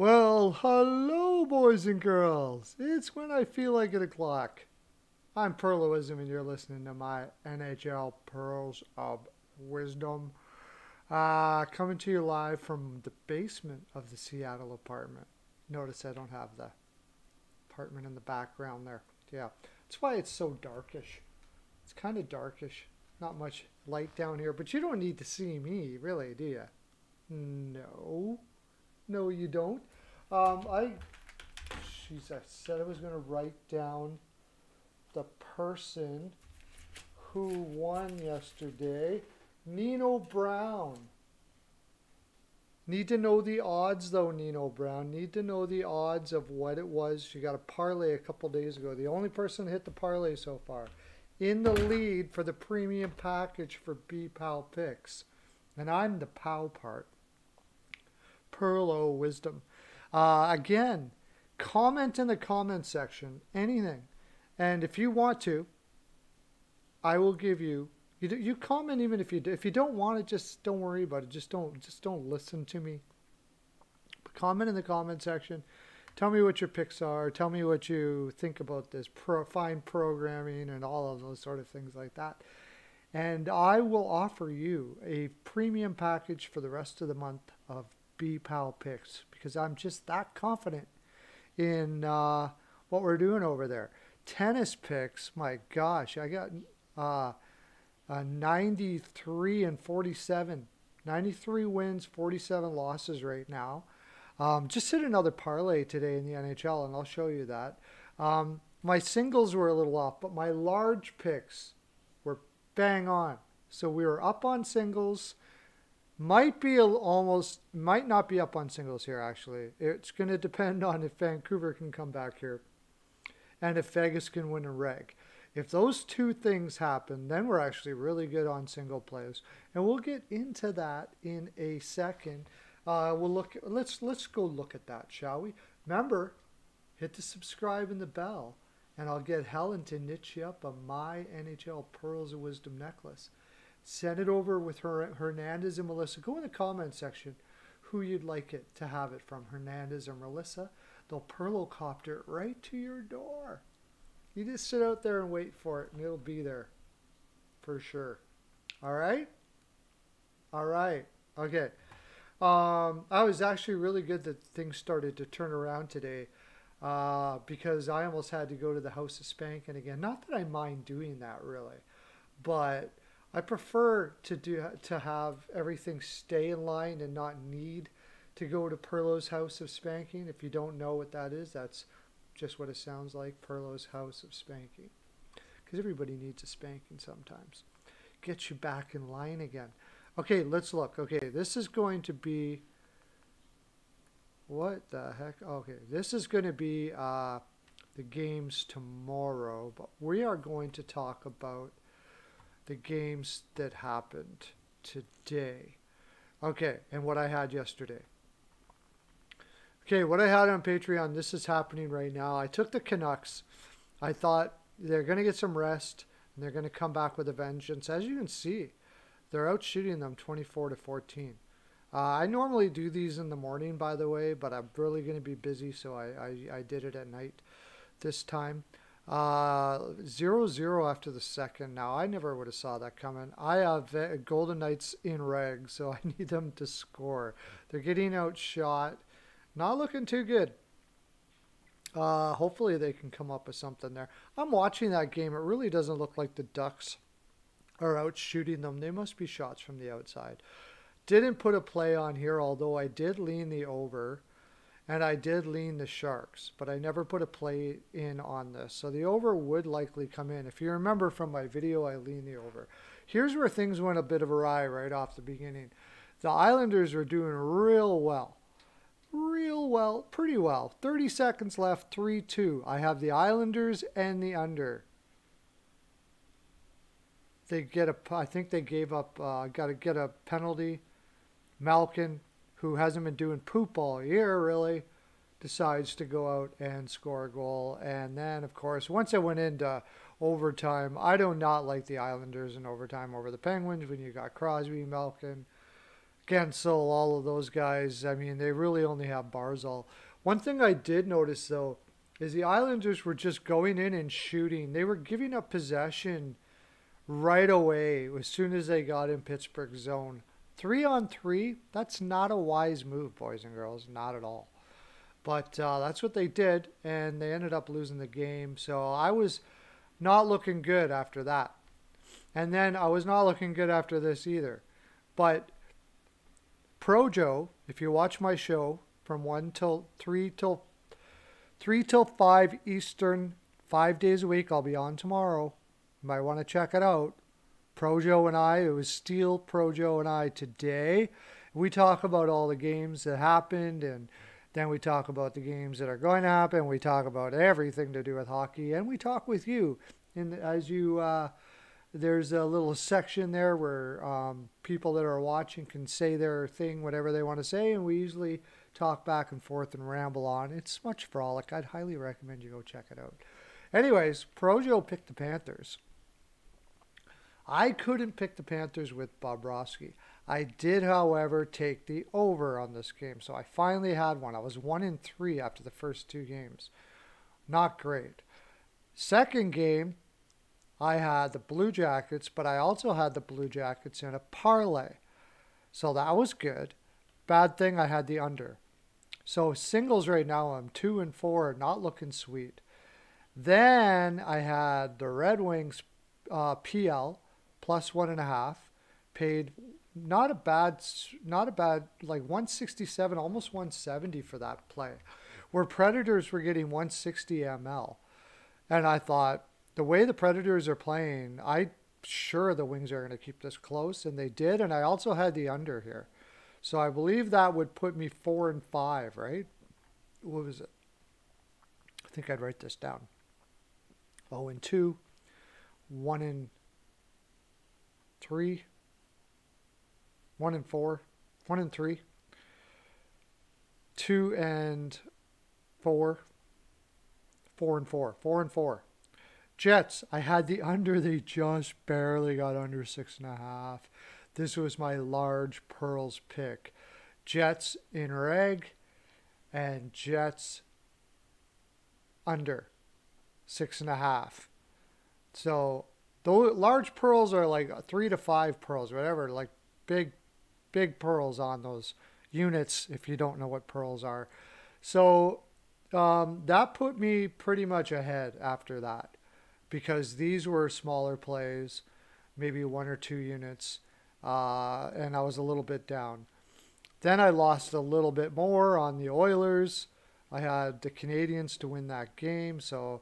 Well, hello, boys and girls. It's when I feel like it o'clock. I'm Perloism, and you're listening to my NHL Pearls of Wisdom. Uh, coming to you live from the basement of the Seattle apartment. Notice I don't have the apartment in the background there. Yeah, that's why it's so darkish. It's kind of darkish. Not much light down here, but you don't need to see me, really, do you? No. No, you don't. Um, I, jeez, I said I was going to write down the person who won yesterday. Nino Brown. Need to know the odds, though, Nino Brown. Need to know the odds of what it was. She got a parlay a couple days ago. The only person hit the parlay so far. In the lead for the premium package for B Pal picks. And I'm the POW part. Pearlo Wisdom. Uh, again, comment in the comment section, anything. And if you want to, I will give you. You, you comment even if you do, if you don't want it, just don't worry about it. Just don't just don't listen to me. But comment in the comment section. Tell me what your picks are. Tell me what you think about this pro, fine programming and all of those sort of things like that. And I will offer you a premium package for the rest of the month of B Pal picks because I'm just that confident in uh, what we're doing over there. Tennis picks, my gosh, I got uh, 93 and 47. 93 wins, 47 losses right now. Um, just hit another parlay today in the NHL, and I'll show you that. Um, my singles were a little off, but my large picks were bang on. So we were up on singles might be almost might not be up on singles here actually. It's going to depend on if vancouver can come back here and if vegas can win a reg. If those two things happen then we're actually really good on single plays and we'll get into that in a second. Uh, we'll look let's let's go look at that shall we? Remember hit the subscribe and the bell and i'll get helen to knit you up a my nhl pearls of wisdom necklace Send it over with her, Hernandez and Melissa. Go in the comment section who you'd like it to have it from, Hernandez or Melissa. They'll perlocopter it right to your door. You just sit out there and wait for it, and it'll be there for sure. All right? All right. Okay. Um, I was actually really good that things started to turn around today uh, because I almost had to go to the House of Spanking again. Not that I mind doing that really, but I prefer to do to have everything stay in line and not need to go to Pearlo's House of Spanking. If you don't know what that is, that's just what it sounds like, Pearlo's House of Spanking. Because everybody needs a spanking sometimes. Get you back in line again. Okay, let's look. Okay, this is going to be what the heck? Okay, this is going to be uh, the games tomorrow, but we are going to talk about the games that happened today. Okay, and what I had yesterday. Okay, what I had on Patreon, this is happening right now. I took the Canucks. I thought they're going to get some rest and they're going to come back with a vengeance. As you can see, they're out shooting them 24 to 14. Uh, I normally do these in the morning, by the way, but I'm really going to be busy, so I, I, I did it at night this time. Uh, zero zero after the second. Now I never would have saw that coming. I have Golden Knights in reg, so I need them to score. They're getting outshot. Not looking too good. Uh, hopefully they can come up with something there. I'm watching that game. It really doesn't look like the Ducks are out shooting them. They must be shots from the outside. Didn't put a play on here, although I did lean the over. And I did lean the Sharks, but I never put a play in on this. So the over would likely come in. If you remember from my video, I leaned the over. Here's where things went a bit of awry right off the beginning. The Islanders are doing real well. Real well, pretty well. 30 seconds left, 3 2. I have the Islanders and the under. They get a, I think they gave up, uh, got to get a penalty. Malkin who hasn't been doing poop all year really, decides to go out and score a goal. And then, of course, once it went into overtime, I do not like the Islanders in overtime over the Penguins when you got Crosby, Malkin, Guentzel, all of those guys. I mean, they really only have Barzal. One thing I did notice though is the Islanders were just going in and shooting. They were giving up possession right away as soon as they got in Pittsburgh zone. Three on three, that's not a wise move, boys and girls, not at all. But uh, that's what they did, and they ended up losing the game. So I was not looking good after that. And then I was not looking good after this either. But Projo, if you watch my show from 1 till 3 till 3 till 5 Eastern, 5 days a week, I'll be on tomorrow. You might want to check it out. Projo and I, it was Steel, Projo and I today. We talk about all the games that happened and then we talk about the games that are going to happen. We talk about everything to do with hockey, and we talk with you. And as you, uh, there's a little section there where um, people that are watching can say their thing, whatever they want to say, and we usually talk back and forth and ramble on. It's much frolic. I'd highly recommend you go check it out. Anyways, Projo picked the Panthers. I couldn't pick the Panthers with Bobrovsky. I did, however, take the over on this game. So I finally had one. I was one in three after the first two games. Not great. Second game, I had the Blue Jackets, but I also had the Blue Jackets in a parlay. So that was good. Bad thing, I had the under. So singles right now, I'm two and four, not looking sweet. Then I had the Red Wings uh, PL plus one and a half, paid not a bad, not a bad, like 167, almost 170 for that play, where Predators were getting 160 ml. And I thought, the way the Predators are playing, I sure the Wings are going to keep this close, and they did. And I also had the under here, so I believe that would put me four and five, right? What was it? I think I'd write this down. Oh, and two, one and three, one and four, one and three, two and four, four and four, four and four. Jets, I had the under. They just barely got under six and a half. This was my large pearls pick. Jets in reg and Jets under six and a half. So those large pearls are like three to five pearls, whatever, like big big pearls on those units if you don't know what pearls are. So um, that put me pretty much ahead after that because these were smaller plays, maybe one or two units, uh, and I was a little bit down. Then I lost a little bit more on the Oilers. I had the Canadiens to win that game, so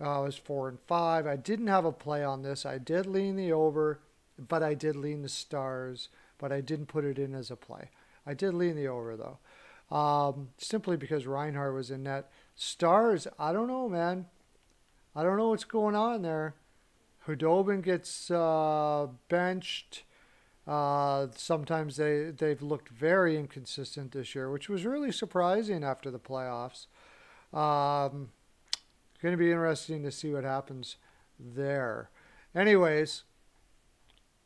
uh, I was four and five. I didn't have a play on this. I did lean the over, but I did lean the Stars but I didn't put it in as a play. I did lean the over though, um, simply because Reinhardt was in net. Stars, I don't know, man. I don't know what's going on there. Khudobin gets uh, benched. Uh, sometimes they they've looked very inconsistent this year, which was really surprising after the playoffs. Um, going to be interesting to see what happens there. Anyways,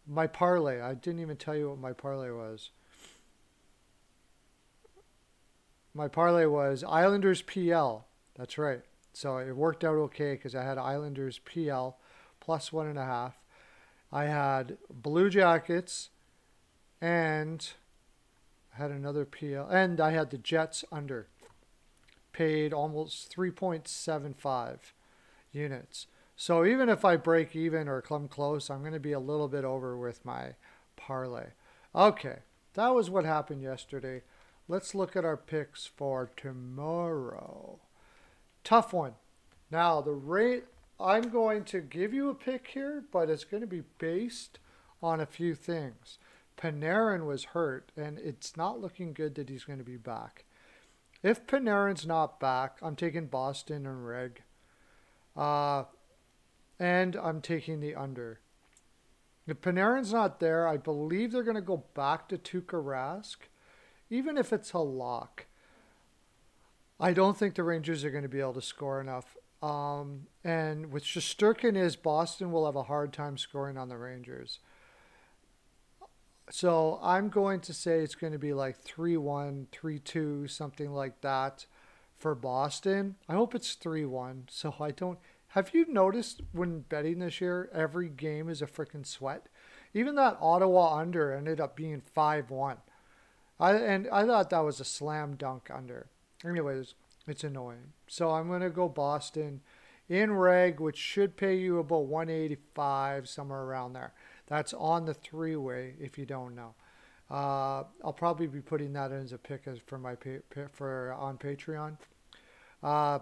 my parlay. I didn't even tell you what my parlay was. My parlay was Islanders PL. That's right. So it worked out okay because I had Islanders PL plus one and a half. I had Blue Jackets and I had another PL and I had the Jets under. Paid almost 3.75 units. So even if I break even or come close, I'm going to be a little bit over with my parlay. Okay, that was what happened yesterday. Let's look at our picks for tomorrow. Tough one. Now, the rate, I'm going to give you a pick here, but it's going to be based on a few things. Panarin was hurt, and it's not looking good that he's going to be back. If Panarin's not back, I'm taking Boston and Reg. Uh, and I'm taking the under. If Panarin's not there, I believe they're going to go back to Tuukka Rask, even if it's a lock. I don't think the Rangers are going to be able to score enough. Um, and with Shesterkin is Boston will have a hard time scoring on the Rangers. So I'm going to say it's going to be like 3 1, 3 2, something like that for Boston. I hope it's 3 1. So I don't. Have you noticed when betting this year, every game is a freaking sweat? Even that Ottawa under ended up being 5 1. I, and I thought that was a slam dunk under. Anyways, it's annoying. So I'm going to go Boston in reg, which should pay you about 185, somewhere around there. That's on the three way if you don't know. Uh, I'll probably be putting that in as a pick as for my for on Patreon. Uh,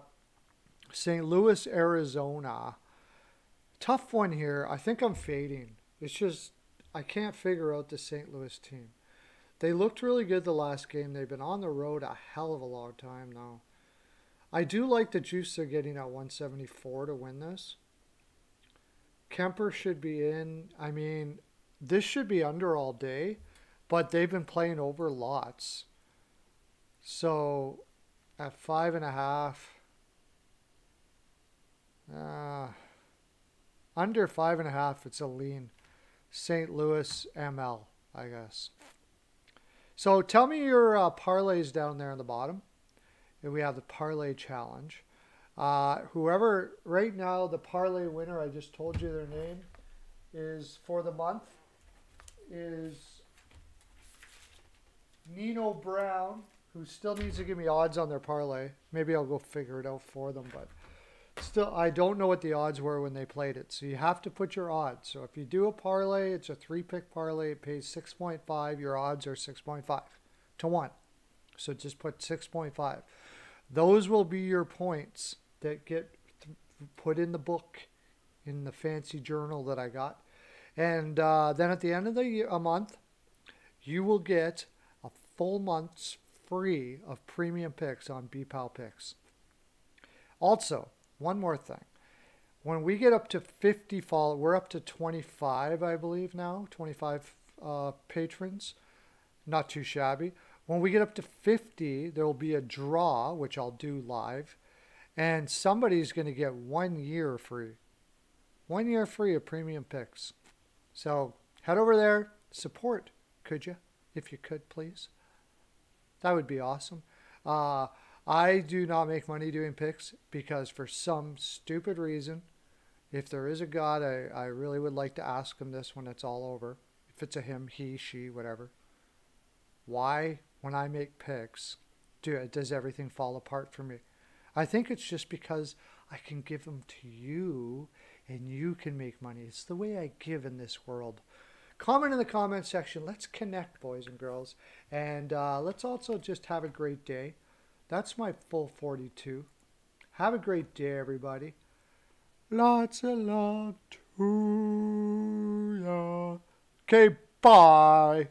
St. Louis, Arizona. Tough one here. I think I'm fading. It's just I can't figure out the St. Louis team. They looked really good the last game. They've been on the road a hell of a long time now. I do like the juice they're getting at 174 to win this. Kuemper should be in. I mean, this should be under all day, but they've been playing over lots. So at five and a half, uh, under five and a half, it's a lean. St. Louis ML, I guess. So tell me your uh, parlays down there on the bottom. And we have the parlay challenge. Uh, whoever, right now, the parlay winner, I just told you their name, is for the month, is Nino Brown, who still needs to give me odds on their parlay. Maybe I'll go figure it out for them, but still, I don't know what the odds were when they played it. So you have to put your odds. So if you do a parlay, it's a three pick parlay, it pays 6.5. Your odds are 6.5 to 1. So just put 6.5. Those will be your points that get put in the book in the fancy journal that I got. And uh, then at the end of the year, a month, you will get a full month's free of premium picks on BPAL picks. Also, one more thing. When we get up to 50 follow, we're up to 25, I believe now, 25 uh, patrons. Not too shabby. When we get up to 50, there will be a draw, which I'll do live, and somebody's going to get one year free. One year free of premium picks. So head over there, support, could you? If you could, please. That would be awesome. Uh, I do not make money doing picks because for some stupid reason, if there is a God, I, I really would like to ask him this when it's all over. If it's a him, he, she, whatever. Why, when I make picks, do does everything fall apart for me? I think it's just because I can give them to you and you can make money. It's the way I give in this world. Comment in the comment section. Let's connect, boys and girls. And uh, let's also just have a great day. That's my full 42. Have a great day, everybody. Lots of love to ya. Okay, bye.